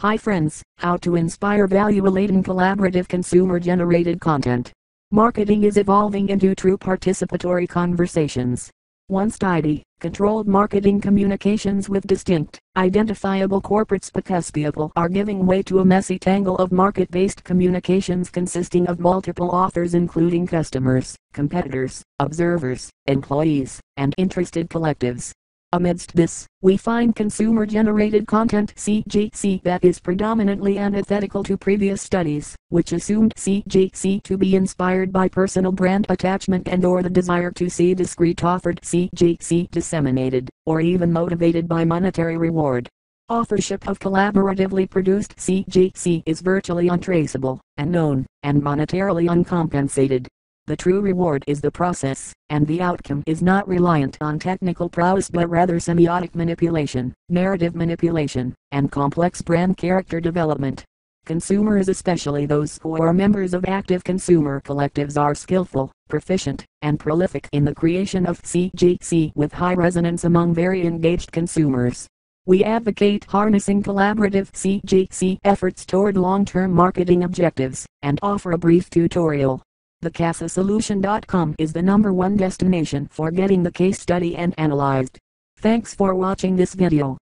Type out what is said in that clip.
Hi friends, how to inspire value-laden collaborative consumer-generated content. Marketing is evolving into true participatory conversations. Once tidy, controlled marketing communications with distinct, identifiable corporate spokespeople are giving way to a messy tangle of market-based communications consisting of multiple authors including customers, competitors, observers, employees, and interested collectives. Amidst this, we find consumer-generated content CGC that is predominantly antithetical to previous studies, which assumed CGC to be inspired by personal brand attachment and or the desire to see discreet offered CGC disseminated, or even motivated by monetary reward. Authorship of collaboratively produced CGC is virtually untraceable, unknown, and monetarily uncompensated. The true reward is the process, and the outcome is not reliant on technical prowess but rather semiotic manipulation, narrative manipulation, and complex brand character development. Consumers especially those who are members of active consumer collectives are skillful, proficient, and prolific in the creation of CGC with high resonance among very engaged consumers. We advocate harnessing collaborative CGC efforts toward long-term marketing objectives, and offer a brief tutorial TheCaseSolution.com is the number one destination for getting the case study and analyzed. Thanks for watching this video.